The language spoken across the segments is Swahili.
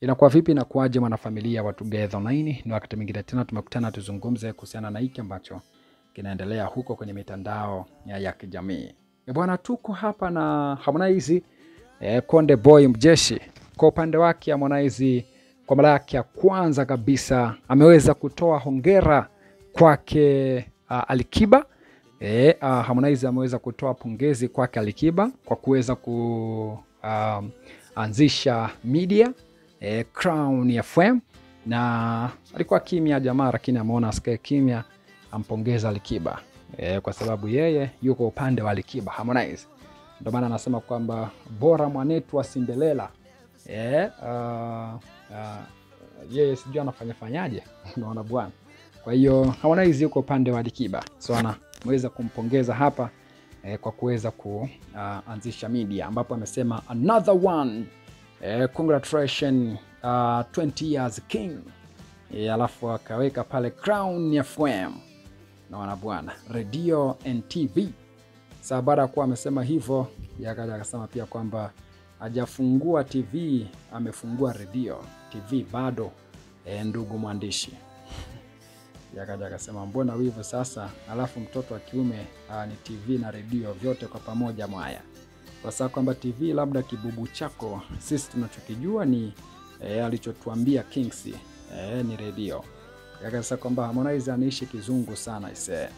Inakuwa vipi na kuaje mwanafamilia wa Together Online? Ni wakati mwingine tena tumekutana tuzungumze kuhusiana na hiki ambacho kinaendelea huko kwenye mitandao ya, ya kijamii. E bwana, tuko hapa na Harmonize eh, Konde Boy Mjeshi. Kwa upande wake Harmonize kwa mara yake ya kwanza kabisa ameweza kutoa hongera kwake uh, Alikiba. E, uh, Harmonize ameweza kutoa pongezi kwake Alikiba kwa kuweza kuanzisha media e, Crown FM na alikuwa kimya jamaa, lakini ameona asikae kimya, ampongeza Alikiba. E, kwa sababu yeye yuko upande wa Alikiba Harmonize. Ndio maana anasema kwamba bora mwanetu wa Cinderella e, uh, uh, yeye sijui anafanya fanyaje, unaona bwana. Kwa hiyo Harmonize yuko upande wa Alikiba, so anaweza kumpongeza hapa eh, kwa kuweza kuanzisha uh, media ambapo amesema another one eh, congratulation uh, 20 years king eh, alafu akaweka pale Crown FM, naona bwana, radio and TV. Sasa baada ya kuwa amesema hivyo, yakaja akasema pia kwamba hajafungua TV, amefungua redio. TV bado eh, ndugu mwandishi yakaja akasema mbona wivu sasa, alafu mtoto wa kiume a, ni TV na redio vyote kwa pamoja mwaya. Sababu kwamba TV labda kibubu chako, sisi tunachokijua ni e, alichotuambia Kings e, ni redio. Yakasema kwamba Harmonize anaishi kizungu sana ise.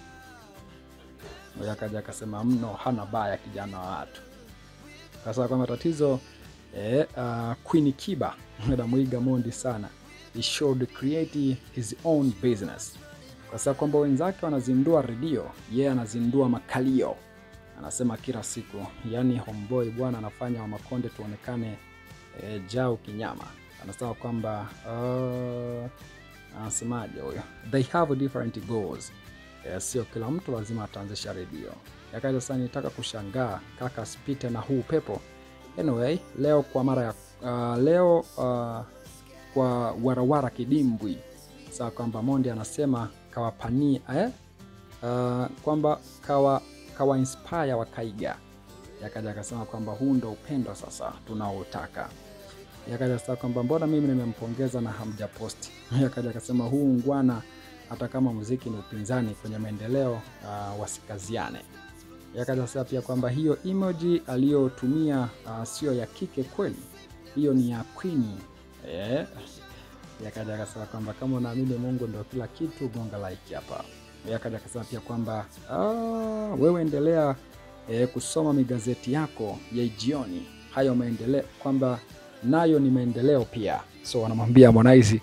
Akaja akasema mno, hana baya kijana wa watu. Kwa kwamba tatizo e, uh, Queen Kiba anamwiga Mondi sana he should create his own business, kwa kwamba wenzake wanazindua redio, yeye yeah, anazindua makalio, anasema kila siku. Yani homeboy bwana anafanya wa Makonde tuonekane e, jao kinyama. Anasema kwamba uh, anasemaje huyo, they have different goals e, sio kila mtu lazima ataanzisha redio. Yakaja sasa, nitaka kushangaa kaka spite na huu pepo. Anyway, leo kwa mara ya uh, leo uh, kwa warawara kidimbwi saa kwamba Mondi anasema kawapania eh? Uh, kwamba kawa, kawa inspire wakaiga. Yakaja akasema kwamba huu ndo upendo sasa tunaotaka. Yakaja sasa kwamba mbona mimi nimempongeza na hamjaposti. Yakaja akasema huu ungwana, hata kama muziki ni upinzani kwenye maendeleo uh, wasikaziane. Yakaja sasa pia kwamba hiyo emoji aliyotumia uh, sio ya kike kweli, hiyo ni ya Queen Eh, yakaja akasema kwamba kama unaamini Mungu ndio kila kitu, gonga like hapa. Yakaja akasema pia kwamba wewe endelea e, kusoma migazeti yako ya jioni, hayo maendeleo, kwamba nayo ni maendeleo pia. So wanamwambia Harmonize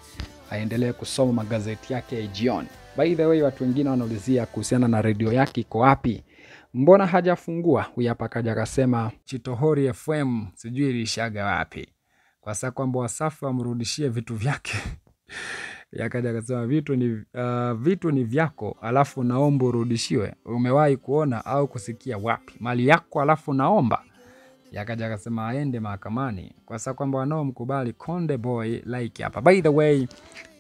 aendelee kusoma magazeti yake ya jioni. By the way, watu wengine wanaulizia kuhusiana na redio yake iko wapi, mbona hajafungua? Huyu hapa akaja akasema Chitohori FM sijui ilishaga wapi kwa sababu kwamba Wasafi wamrudishie vitu vyake. Yakaja akasema vitu ni, uh, vitu ni vyako alafu naomba urudishiwe. Umewahi kuona au kusikia wapi mali yako alafu naomba? Yakaja akasema aende mahakamani, kwa sababu kwamba wanaomkubali Konde Boy like hapa. By the way,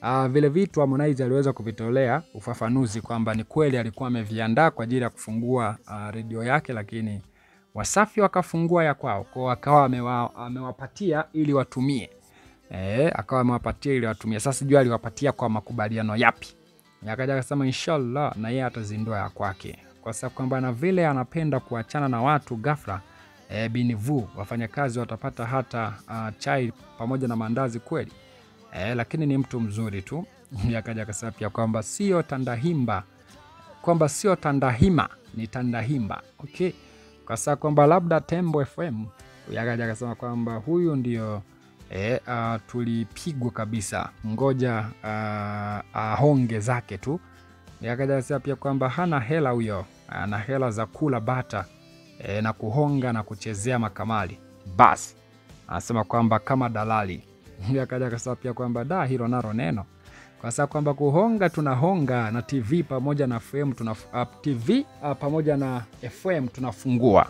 uh, vile vitu Harmonize aliweza kuvitolea ufafanuzi kwamba ni kweli alikuwa ameviandaa kwa ajili ya kufungua uh, redio yake, lakini Wasafi wakafungua ya kwao kwao, akawa amewapatia ili watumie e, akawa amewapatia ili watumie. Sasa sijui aliwapatia kwa makubaliano yapi. Akaja akasema inshallah na yeye atazindua ya kwake, kwa sababu kwamba na vile anapenda kuachana na watu ghafla e, binivu wafanyakazi watapata hata uh, chai pamoja na maandazi kweli e, lakini ni mtu mzuri tu. Akaja akasema pia kwamba sio tandahimba, kwamba sio tandahima, ni tandahimba okay kwa sababu kwamba labda Tembo FM yakaja akasema kwamba huyu ndio e, uh, tulipigwa kabisa, ngoja ahonge uh, zake tu. Akaja pia kwamba hana hela huyo, ana hela za kula bata e, na kuhonga na kuchezea makamali. Basi anasema kwamba kama dalali. Akaja akasema pia kwamba da, hilo naro neno kwa sababu kwamba kuhonga tunahonga na TV pamoja na FM tunaf uh, TV uh, pamoja na FM tunafungua.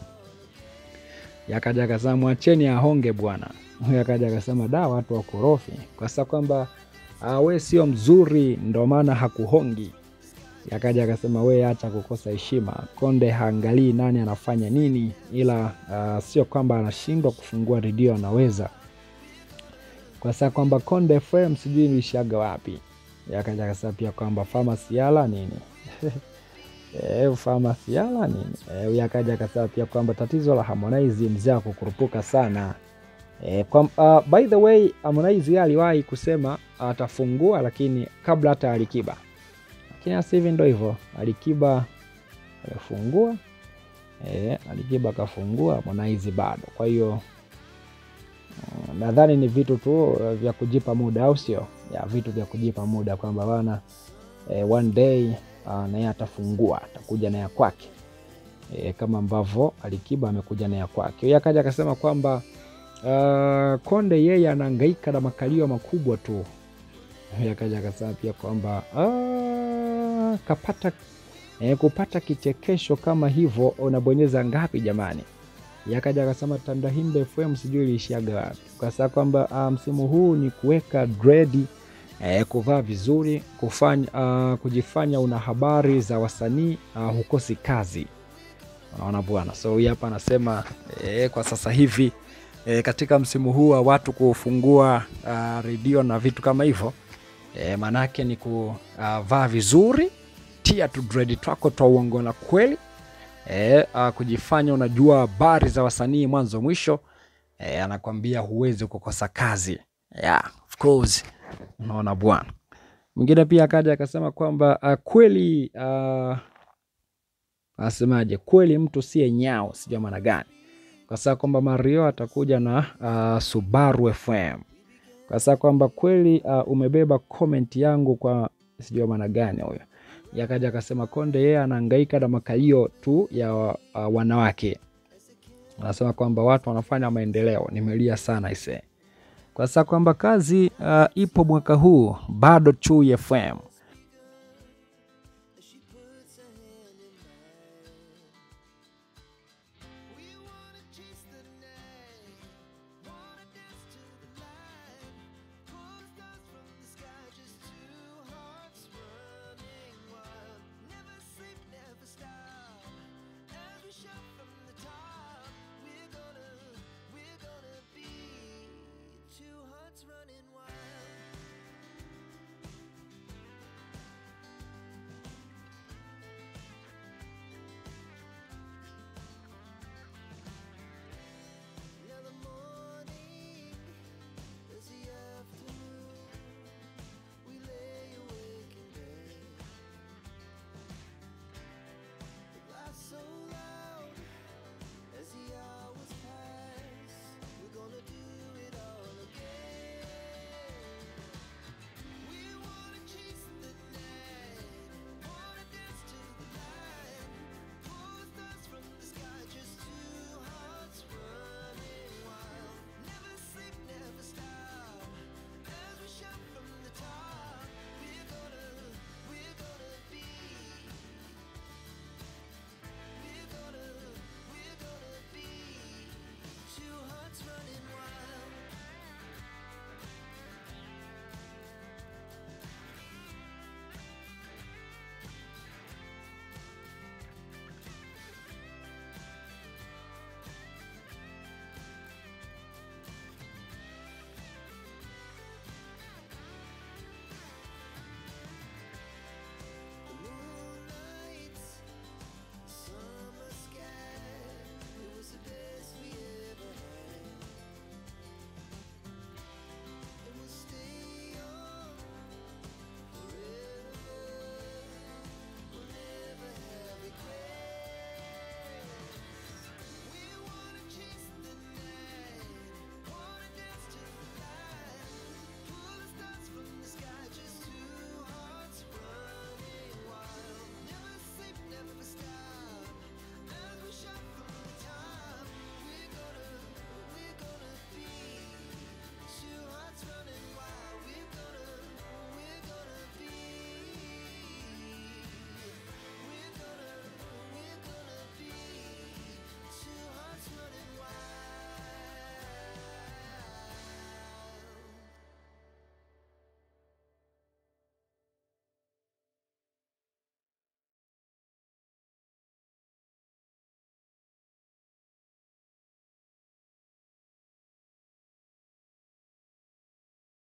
Yakaja akasema mwacheni ahonge bwana. Yakaja akasema da, watu wakorofi, kwa sasa kwamba uh, we sio mzuri, ndo maana hakuhongi. Akaja akasema we acha kukosa heshima, Konde haangalii nani anafanya nini, ila uh, sio kwamba anashindwa kufungua redio, anaweza. Kwa sasa kwamba Konde FM sijui nilishaga wapi. Akaja akasema pia kwamba famasi yala nini? E, famasi yala nini? E, akaja akasema pia kwamba tatizo la Harmonize mzee kukurupuka sana eh, kwa, uh, by the way Harmonize aliwahi kusema atafungua lakini kabla hata Alikiba, lakini sasa hivi ndo hivyo Alikiba alifungua eh, Alikiba akafungua Harmonize bado. Kwa hiyo mm, nadhani ni vitu tu uh, vya kujipa muda, au sio? Ya vitu vya kujipa muda kwamba bana eh, one day uh, naye atafungua atakuja na ya kwake e, kama ambavyo Alikiba amekuja na ya kwake. Yeye akaja akasema kwamba uh, Konde yeye anahangaika na makalio makubwa tu. Yakaja akaja akasema pia kwamba uh, kapata eh, kupata kichekesho kama hivyo unabonyeza ngapi jamani? Yakaja akaja akasema Tandahimba FM sijui iliishiaga wapi, kasa kwamba uh, msimu huu ni kuweka dredi eh, kuvaa vizuri kufanya, uh, kujifanya una habari za wasanii uh, hukosi kazi. Unaona bwana, so huyu hapa anasema eh, kwa sasa hivi e, katika msimu huu wa watu kufungua uh, redio na vitu kama hivyo e, maanake ni kuvaa uh, vizuri, tia tu dread twako twa uongo na kweli e, uh, kujifanya unajua habari za wasanii mwanzo mwisho e, anakwambia huwezi kukosa kazi. Yeah, Unaona bwana. Mwingine pia akaja akasema kwamba uh, kweli uh, asemaje, kweli mtu siye nyao, sijua maana gani, kwa sababu kwamba Mario atakuja na uh, Subaru FM, kwa sababu kwamba kweli uh, umebeba comment yangu kwa sijui maana gani huyo. Yakaja akasema Konde yeye anahangaika na makaio tu ya uh, wanawake, anasema kwamba watu wanafanya maendeleo. Nimelia sana ise kwa saa kwamba kazi uh, ipo mwaka huu bado Chui FM.